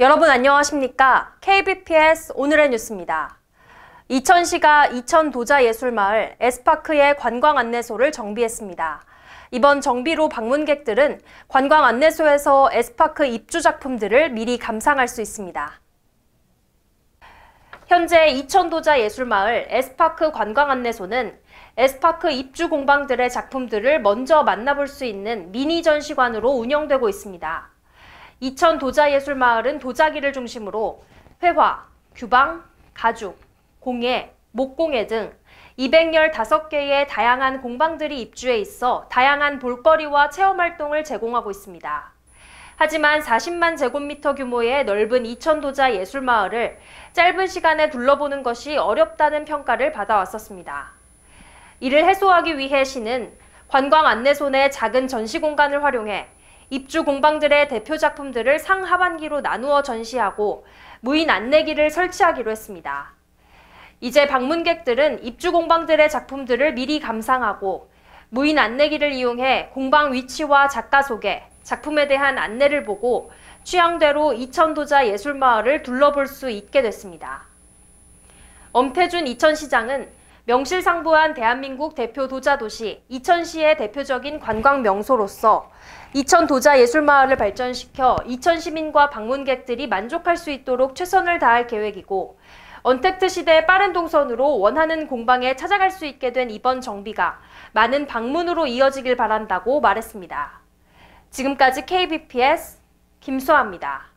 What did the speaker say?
여러분 안녕하십니까? KBPS 오늘의 뉴스입니다. 이천시가 이천 도자예술마을 에스파크의 관광 안내소를 정비했습니다. 이번 정비로 방문객들은 관광 안내소에서 에스파크 입주 작품들을 미리 감상할 수 있습니다. 현재 이천도자 예술마을 에스파크 관광 안내소는 에스파크 입주 공방들의 작품들을 먼저 만나볼 수 있는 미니 전시관으로 운영되고 있습니다. 이천 도자예술마을은 도자기를 중심으로 회화, 규방, 가죽, 공예, 목공예 등 215개의 다양한 공방들이 입주해 있어 다양한 볼거리와 체험 활동을 제공하고 있습니다. 하지만 40만 제곱미터 규모의 넓은 이천도자 예술마을을 짧은 시간에 둘러보는 것이 어렵다는 평가를 받아왔었습니다. 이를 해소하기 위해 시는 관광 안내소 내 작은 전시 공간을 활용해 입주 공방들의 대표 작품들을 상하반기로 나누어 전시하고 무인 안내기를 설치하기로 했습니다. 이제 방문객들은 입주 공방들의 작품들을 미리 감상하고 무인 안내기를 이용해 공방 위치와 작가 소개, 작품에 대한 안내를 보고 취향대로 이천도자 예술마을을 둘러볼 수 있게 됐습니다. 엄태준 이천시장은 명실상부한 대한민국 대표 도자 도시 이천시의 대표적인 관광 명소로서 이천 도자 예술마을을 발전시켜 이천 시민과 방문객들이 만족할 수 있도록 최선을 다할 계획이고 언택트 시대의 빠른 동선으로 원하는 공방에 찾아갈 수 있게 된 이번 정비가 많은 방문으로 이어지길 바란다고 말했습니다. 지금까지 KBPS 김수아입니다.